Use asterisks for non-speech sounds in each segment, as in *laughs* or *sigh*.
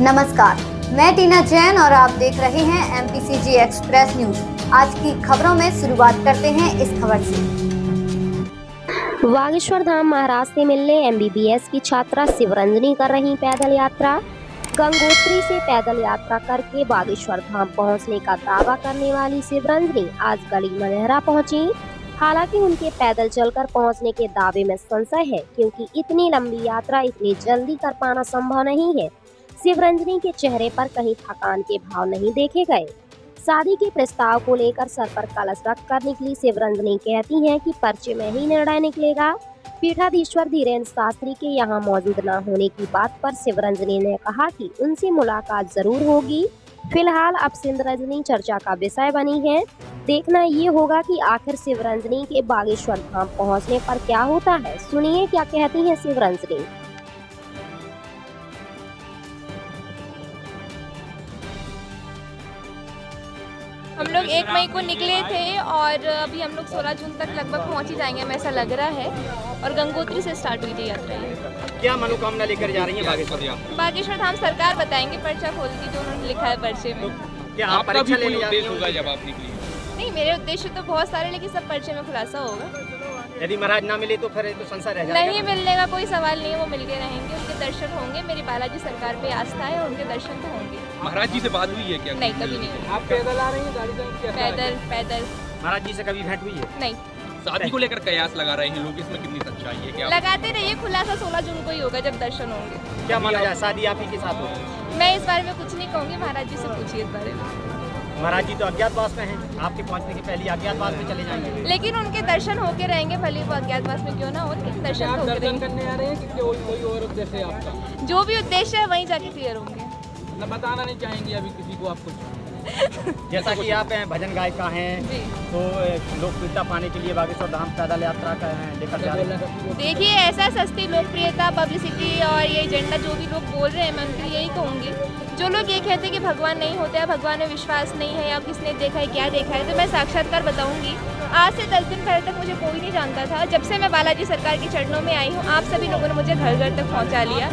नमस्कार, मैं टीना जैन और आप देख रहे हैं एमपीसीजी एक्सप्रेस न्यूज़ आज की खबरों में शुरुआत करते हैं इस खबर से। बागेश्वर धाम महाराज से मिलने एमबीबीएस की छात्रा शिवरंजनी कर रही पैदल यात्रा। गंगोत्री से पैदल यात्रा करके बागेश्वर धाम पहुँचने का दावा करने वाली शिवरंजनी आज गली मनहरा पहुँची। हालाँकि उनके पैदल चलकर पहुँचने के दावे में संशय है, क्योंकि इतनी लंबी यात्रा इतनी जल्दी कर पाना संभव नहीं है। शिवरंजनी के चेहरे पर कहीं थकान के भाव नहीं देखे गए। शादी के प्रस्ताव को लेकर सर पर कलश रख कर निकली शिवरंजनी, कहती हैं कि पर्चे में ही निर्णय निकलेगा। पीठाधीश्वर धीरेन्द्र शास्त्री के यहाँ मौजूद न होने की बात पर शिवरंजनी ने कहा कि उनसे मुलाकात ज़रूर होगी। फ़िलहाल अब सिंधरंजनी चर्चा का विषय बनी है। देखना ये होगा कि आखिर शिवरंजनी के बागेश्वर धाम पहुँचने पर क्या होता है। सुनिए क्या कहती है शिवरंजनी। हम लोग एक मई को निकले थे और अभी हम लोग 16 जून तक लगभग पहुँच ही जाएँगे हमें ऐसा लग रहा है। और गंगोत्री से स्टार्ट हुई थी यात्रा। ये क्या मनोकामना लेकर जा रही है बागेश्वर बागेश्वर धाम सरकार बताएँगे पर्चा खोल दी जो उन्होंने लिखा है पर्चे में। क्या आप परीक्षा लेने जा रही उद्देश्य होगा होंगी? जब आप निकली? नहीं मेरे उद्देश्य तो बहुत सारे लेकिन सब पर्चे में खुलासा होगा। यदि महाराज ना मिले तो फिर तो संसार रह जाएगा नहीं मिलने का कोई सवाल नहीं है वो मिलके रहेंगे उनके दर्शन होंगे मेरी बालाजी सरकार पे आस्था है उनके दर्शन तो होंगे। महाराज जी से बात हुई है क्या? नहीं कभी नहीं आप पैदल आ रही हैं गाड़ी पैदल पैदल। महाराज जी से कभी भेंट हुई है? नहीं। शादी को लेकर कयास लगा रहे हैं लोग इसमें कितनी सच्चाई है क्या? लगाते रहिए खुलासा सोलह जून को ही होगा जब दर्शन होंगे। क्या माना जाए शादी आप ही के साथ होगी? मैं इस बारे में कुछ नहीं कहूँगी महाराज जी से पूछिए इस बारे में। महाराज जी तो अज्ञातवास में हैं। आपके पहुँचने के पहले अज्ञातवास में चले जाएँगे। लेकिन उनके दर्शन होके रहेंगे भले वो अज्ञातवास में क्यों ना हो लेकिन दर्शन तो करने आ रहे हैं कि कोई कोई और उद्देश्य है आपका? जो भी उद्देश्य है वहीं जाके क्लियर होंगे। मतलब बताना नहीं चाहेंगे अभी किसी को आप कुछ। *laughs* जैसा कि आप हैं भजन गायिका हैं तो लोकप्रियता पाने के लिए बागेश्वर धाम पैदल यात्रा का है, लेकर जा रहे हैं। देखिए ऐसा सस्ती लोकप्रियता पब्लिसिटी और ये एजेंडा जो भी लोग बोल रहे हैं मैं उनके लिए यही कहूँगी। जो लोग ये कहते हैं कि भगवान नहीं होते हैं भगवान में विश्वास नहीं है या किसने देखा है क्या देखा है तो मैं साक्षात्कार बताऊँगी। आज से दस दिन पहले तक मुझे कोई नहीं जानता था। जब से मैं बालाजी सरकार के चरणों में आई हूँ आप सभी लोगों ने मुझे घर घर तक पहुँचा लिया।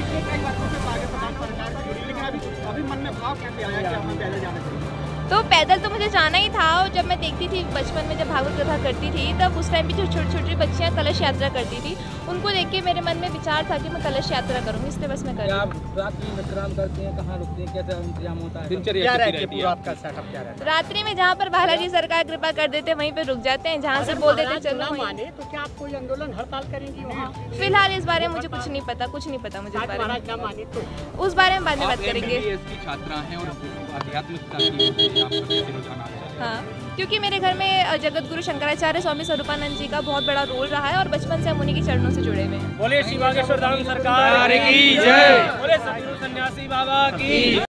तो पैदल तो मुझे जाना ही था और जब मैं देखती थी बचपन में जब भागवत कथा करती थी तब उस टाइम भी जो छोटी छोटी बच्चियाँ कलश यात्रा करती थी उनको देख के मेरे मन में विचार था कि मैं कलश यात्रा करूँगी इसलिए बस मैं कर आप रात्रि में विश्राम करते हैं कहाँ रुकते हैं कैसे इंतज़ाम होता है? दिनचर्या रहती कैसी है रहती पूरा है आपका सेटअप क्या रहता हूँ? रात्रि में जहाँ पर बालाजी सरकार कृपा कर देते वहीं पे रुक जाते हैं जहाँ से बोल देते चलो। तो क्या आप कोई आंदोलन हड़ताल करेंगी वहाँ? फ़िलहाल इस बारे में मुझे कुछ नहीं पता कुछ नहीं पता मुझे बारे में। तो। उस बारे में बाद में बात करेंगे। छात्रा हैं और है। हाँ क्योंकि मेरे घर में जगत गुरु शंकराचार्य स्वामी स्वरूपानंद जी का बहुत बड़ा रोल रहा है और बचपन से हम उन्हीं के चरणों से जुड़े हुए हैं। बोले शिवागेश्वर धाम सरकार की जय। बोले सदगुरु सन्यासी बाबा की